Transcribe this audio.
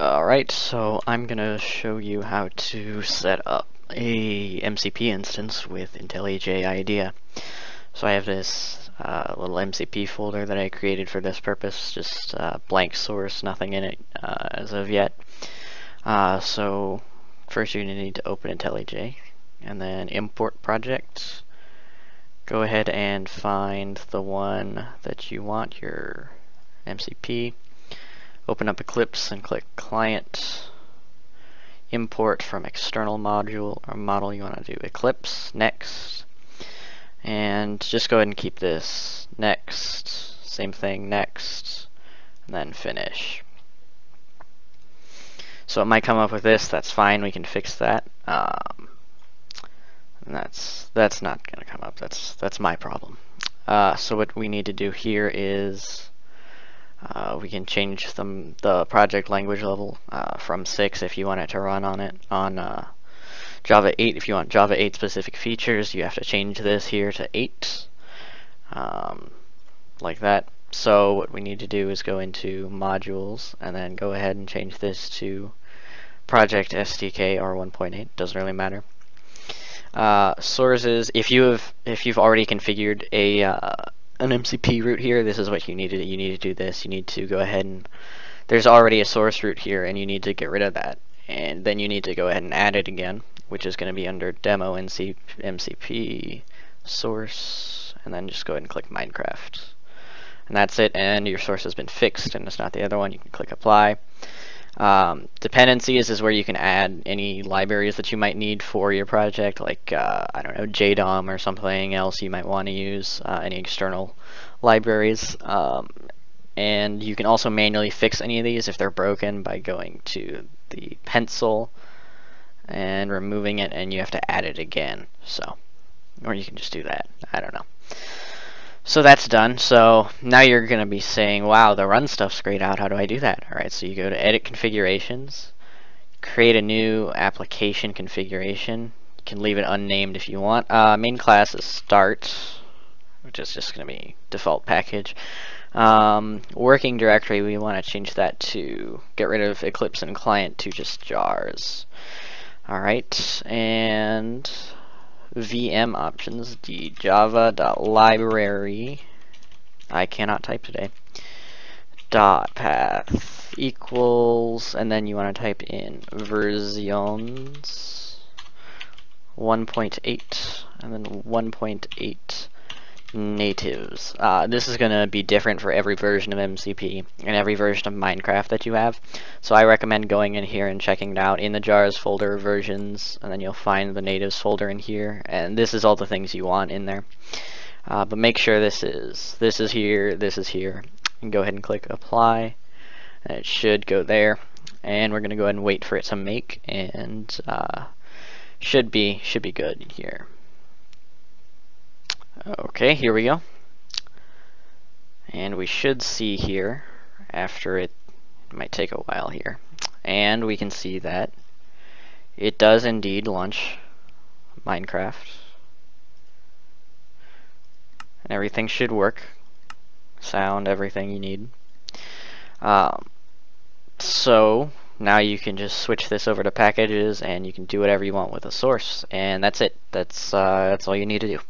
Alright, so I'm gonna show you how to set up a MCP instance with IntelliJ IDEA. So I have this uh, little MCP folder that I created for this purpose, just uh, blank source, nothing in it uh, as of yet. Uh, so first gonna need to open IntelliJ and then import project. Go ahead and find the one that you want, your MCP open up Eclipse and click Client, import from external module or model you want to do Eclipse, next, and just go ahead and keep this next, same thing, next, and then finish. So it might come up with this, that's fine, we can fix that. Um, that's that's not gonna come up, that's that's my problem. Uh, so what we need to do here is uh, we can change the, the project language level uh, from 6 if you want it to run on it on uh, Java 8 if you want Java 8 specific features you have to change this here to 8 um, like that. So what we need to do is go into modules and then go ahead and change this to project SDK R1.8 doesn't really matter. Uh, sources. If you have if you've already configured a uh, an MCP root here, this is what you need to do. you need to do this. You need to go ahead and there's already a source root here and you need to get rid of that. And then you need to go ahead and add it again, which is going to be under demo NC, MCP source and then just go ahead and click Minecraft. And that's it and your source has been fixed and it's not the other one. You can click apply. Um, dependencies is where you can add any libraries that you might need for your project, like, uh, I don't know, JDOM or something else you might want to use, uh, any external libraries. Um, and you can also manually fix any of these if they're broken by going to the pencil and removing it, and you have to add it again. So, or you can just do that. I don't know. So that's done. So now you're going to be saying, wow, the run stuff's grayed out. How do I do that? Alright, so you go to Edit Configurations, create a new application configuration. You can leave it unnamed if you want. Uh, main class is Start, which is just going to be default package. Um, working directory, we want to change that to get rid of Eclipse and client to just jars. Alright, and VM options, the java.library, I cannot type today, dot path equals, and then you want to type in versions 1.8, and then 1.8 natives. Uh, this is going to be different for every version of MCP and every version of Minecraft that you have. So I recommend going in here and checking it out in the jars folder versions and then you'll find the natives folder in here and this is all the things you want in there. Uh, but make sure this is this is here, this is here. And go ahead and click apply and it should go there and we're going to go ahead and wait for it to make and uh, should be should be good here. Okay, here we go. And we should see here, after it, it might take a while here, and we can see that it does indeed launch Minecraft. And everything should work. Sound, everything you need. Um, so, now you can just switch this over to packages and you can do whatever you want with a source. And that's it. That's, uh, that's all you need to do.